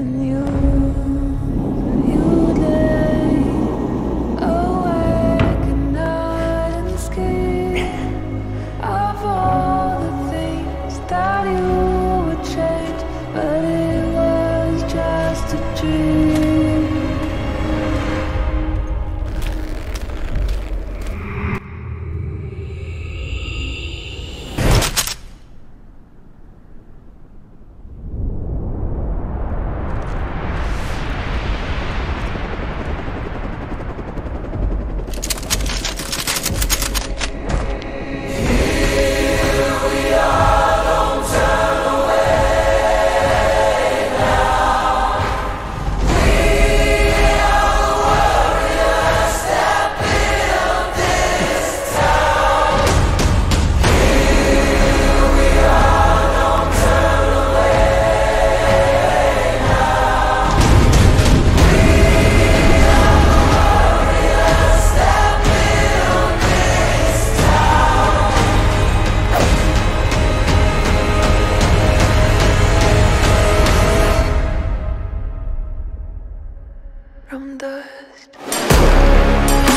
And you, From dust.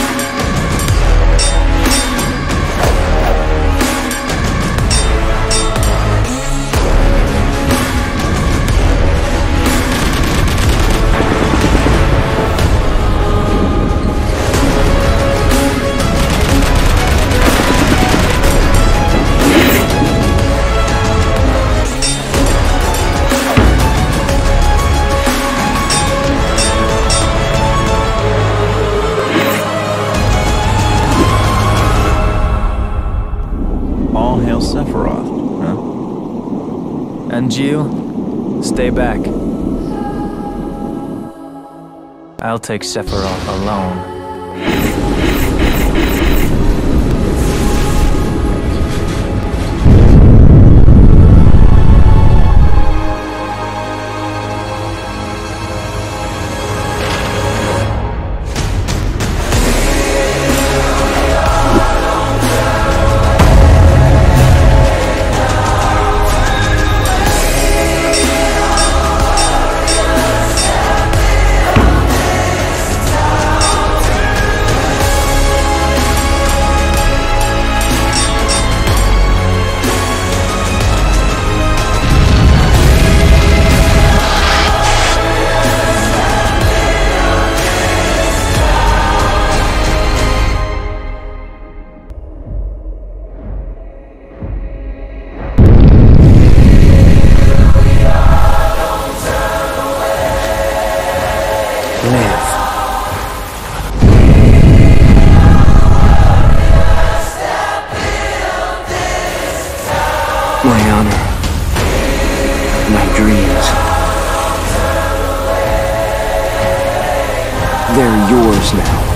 Sephiroth, huh? And you, stay back. I'll take Sephiroth alone. Live. My honor. My dreams. They're yours now.